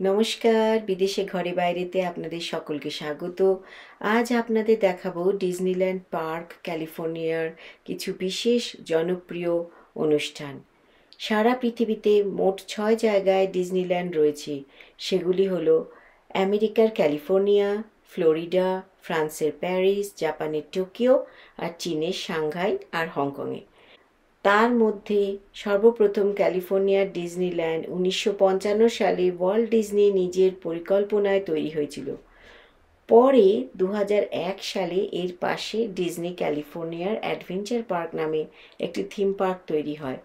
নমস্কার, বিদেশে ঘরে বাইরেতে আপনাদের সকলকে স্বাগত। আজ আপনাদের দেখাবো ডিজনিল্যান্ড পার্ক, ক্যালিফোর্নিয়ার কিছু বিশেষ জনপ্রিয় অনুষ্ঠান। সারা পৃথিবীতে মোট ছয় জায়গায় ডিজনিল্যান্ড রয়েছে। সেগুলি হলো আমেরিকার ক্যালিফোর্নিয়া, ফ্লোরিডা, ফ্রান্সের প্যারিস, জাপানের টোকিও আর চীনের সাংঘাই আর হংকংয়ে। তার মধ্যে সর্বপ্রথম ক্যালিফোর্নিয়ার ডিজনিল্যান্ড উনিশশো পঞ্চান্ন সালে ওয়ার্ল্ড ডিজনি নিজের পরিকল্পনায় তৈরি হয়েছিল। পরে দু হাজার এক সালে এর পাশে ডিজনি ক্যালিফোর্নিয়ার অ্যাডভেঞ্চার পার্ক নামে একটি থিম পার্ক তৈরি হয়।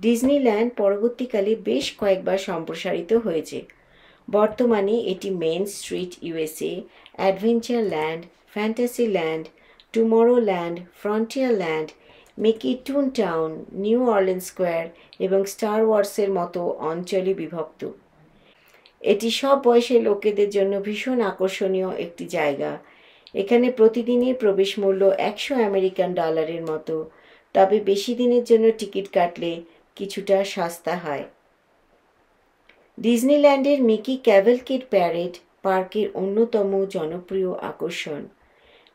ডিজনিল্যান্ড পরবর্তীকালে বেশ কয়েকবার সম্প্রসারিত হয়েছে। বর্তমানে এটি Main Street USA Adventureland Fantasyland Tomorrowland Frontierland Mickey Toontown New Orleans Square এবং স্টার ওয়ার্সের মতো অঞ্চলে বিভক্ত। এটি সব বয়সের লোকেদের জন্য ভীষণ আকর্ষণীয় একটি জায়গা। এখানে প্রতিদিনের প্রবেশ মূল্য একশো আমেরিকান ডলারের মতো, তবে বেশি দিনের জন্য টিকিট কাটলে কিছুটা সস্তা হয়। ডিজনিল্যান্ডের মিকি ক্যাভেলকিড প্যারেড পার্কের অন্যতম জনপ্রিয় আকর্ষণ।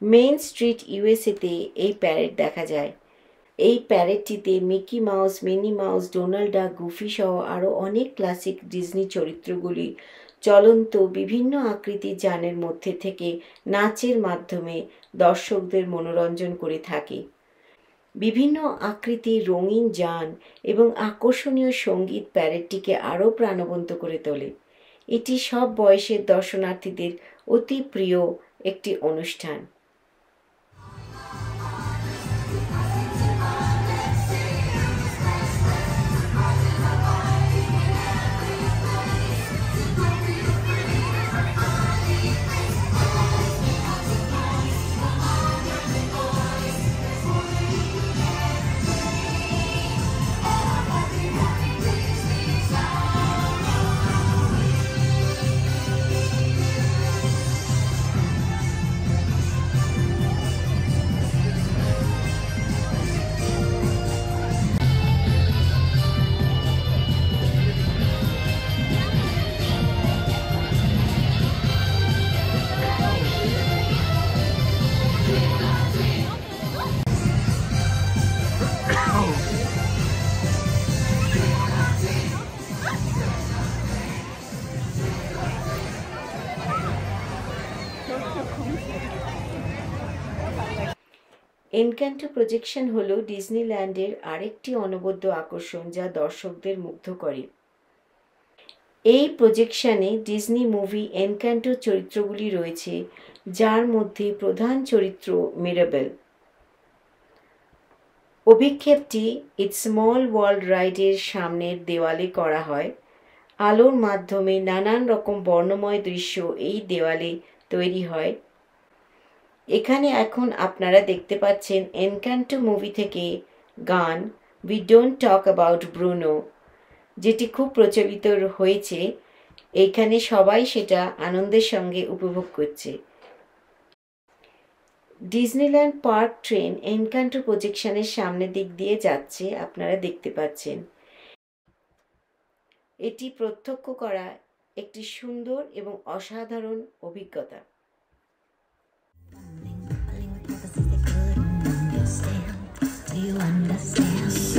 মেইন স্ট্রিট ইউএসএতে এই প্যারেড দেখা যায়। এই প্যারেডটিতে Mickey Mouse, Minnie Mouse, Donald Goofy সহ আরও অনেক ক্লাসিক ডিজনি চরিত্রগুলি চলন্ত বিভিন্ন আকৃতির যানের মধ্যে থেকে নাচের মাধ্যমে দর্শকদের মনোরঞ্জন করে থাকে। বিভিন্ন আকৃতির রঙিন যান এবং আকর্ষণীয় সংগীত প্যারেডটিকে আরও প্রাণবন্ত করে তোলে। এটি সব বয়সের দর্শনার্থীদের অতি প্রিয় একটি অনুষ্ঠান। এনক্যান্টো প্রজেকশন হল ডিজনিল্যান্ডের আরেকটি অনবদ্য আকর্ষণ যা দর্শকদের মুগ্ধ করে। এই প্রজেকশনে ডিজনি মুভি এনক্যান্টো চরিত্রগুলি রয়েছে, যার মধ্যে প্রধান চরিত্র মিরাবেল। অভিক্ষেপটি ইট স্মল ওয়ার্ল্ড রাইডের সামনের দেওয়ালে করা হয়। আলোর মাধ্যমে নানান রকম বর্ণময় দৃশ্য এই দেওয়ালে তৈরি হয়। এখানে এখন আপনারা দেখতে পাচ্ছেন এনক্যান্টো মুভি থেকে গান। We don't talk about Bruno যেটি খুব প্রচলিত হয়েছে। এইখানে সবাই সেটা আনন্দের সঙ্গে উপভোগ করছে। ডিজনিল্যান্ড পার্ক ট্রেন এনকান্টো প্রজেকশনের সামনের দিক দিয়ে যাচ্ছে, আপনারা দেখতে পাচ্ছেন। এটি প্রত্যক্ষ করা একটি সুন্দর এবং অসাধারণ অভিজ্ঞতা। Do you understand?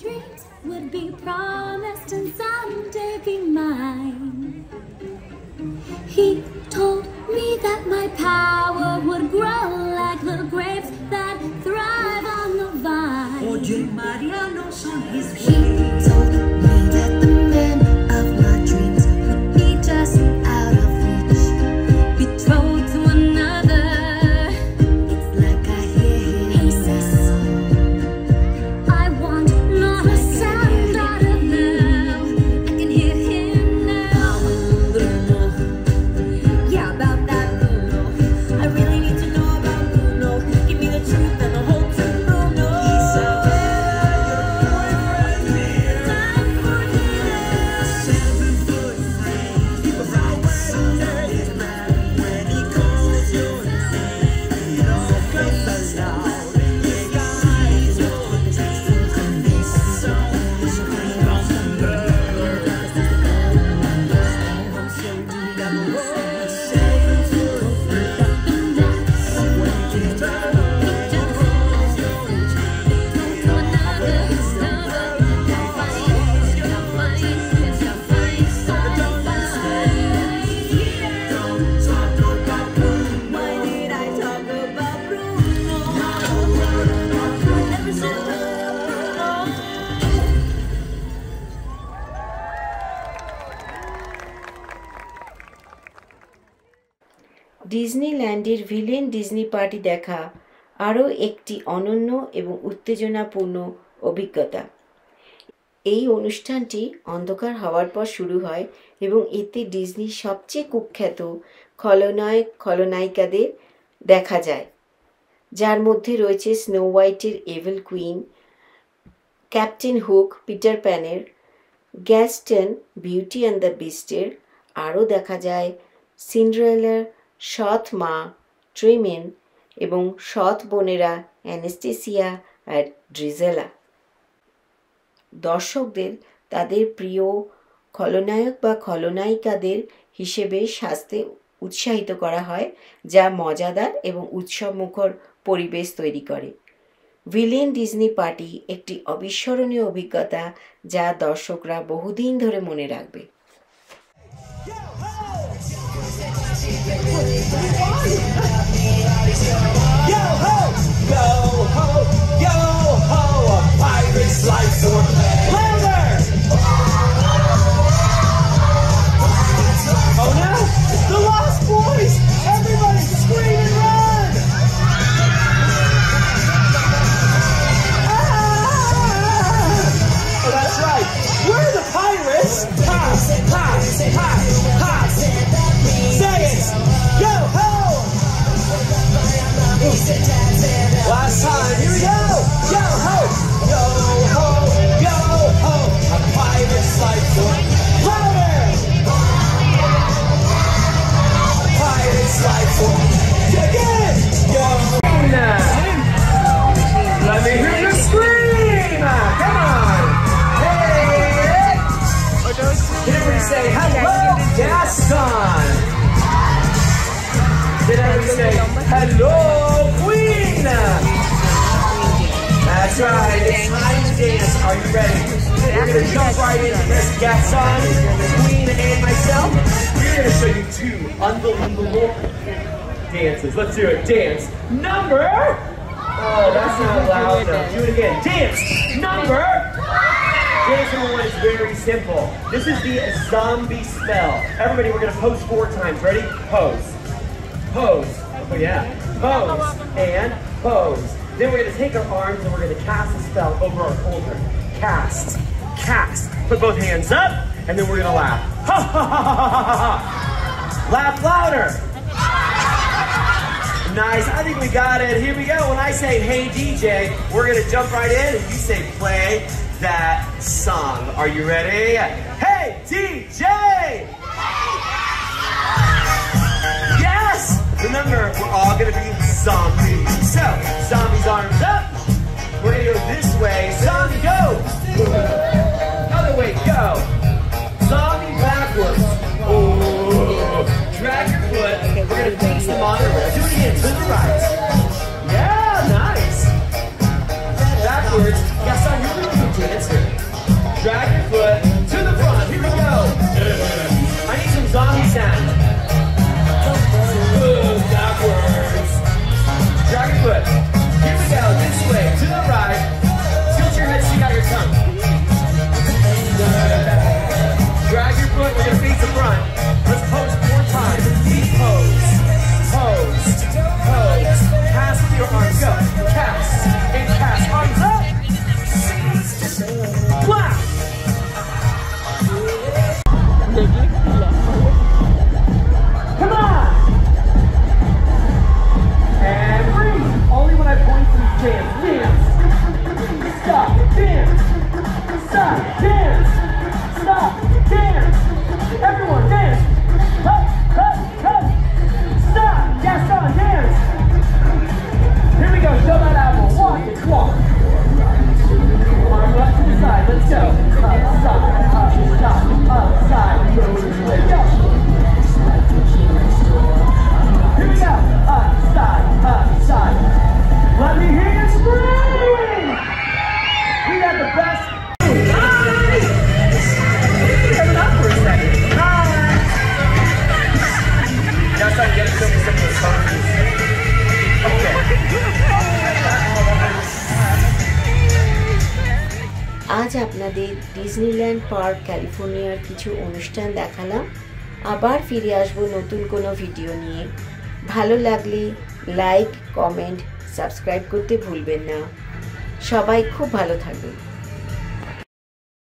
dreams would be promised and someday be mine. ডিজনিল্যান্ডের ভিলেন ডিজনি পার্টি দেখা আরও একটি অনন্য এবং উত্তেজনাপূর্ণ অভিজ্ঞতা। এই অনুষ্ঠানটি অন্ধকার হওয়ার পর শুরু হয় এবং এতে ডিজনির সবচেয়ে কুখ্যাত খলনায়ক, খলনায়িকাদের দেখা যায়। যার মধ্যে রয়েছে স্নো হোয়াইটের evil queen, captain hook, Peter প্যানের, গ্যাস্টন, বিউটি অ্যান্ড দ্য বিস্টের, আরও দেখা যায় সিন্ড্রেলার সৎ মা ট্রিমেন এবং সৎ বোনেরা অ্যানেস্টেসিয়া আর ড্রিজেলা। দর্শকদের তাদের প্রিয় খলনায়ক বা খলনায়িকাদের হিসেবে সাজতে উৎসাহিত করা হয়, যা মজাদার এবং উৎসবমুখর পরিবেশ তৈরি করে। ভিলেন ডিজনি পার্টি একটি অবিস্মরণীয় অভিজ্ঞতা যা দর্শকরা বহুদিন ধরে মনে রাখবে। life form. Say hello, Gaston? Did everybody say hello, Queen? That's right. It's time to dance. Are you ready? We're gonna jump right into this. Gaston, Queen, and myself. We're gonna show you two unbelievable dances. Let's do it. Dance number. Oh, that's not loud enough. Do it again. Dance number. Number one is very simple. This is the zombie spell. Everybody, we're gonna pose four times. Ready? Pose pose. Oh yeah, pose and pose. Then we're gonna take our arms and we're gonna cast a spell over our cauldron. Cast, cast. Put both hands up, and then we're gonna laugh. Ha ha ha ha ha ha ha. Laugh louder. Nice. I think we got it. Here we go. When I say hey DJ, we're gonna jump right in, you say play that song. Are you ready? Hey DJ. Yes! Remember, we're all gonna be zombies. So, zombies arms আজ আপনাদের Disneyland park, ক্যালিফোর্নিয়ার কিছু অনুষ্ঠান দেখালাম। আবার ফিরে আসব নতুন কোনো ভিডিও নিয়ে। ভালো লাগলে লাইক, কমেন্ট, সাবস্ক্রাইব করতে ভুলবেন না। সবাই খুব ভালো থাকবেন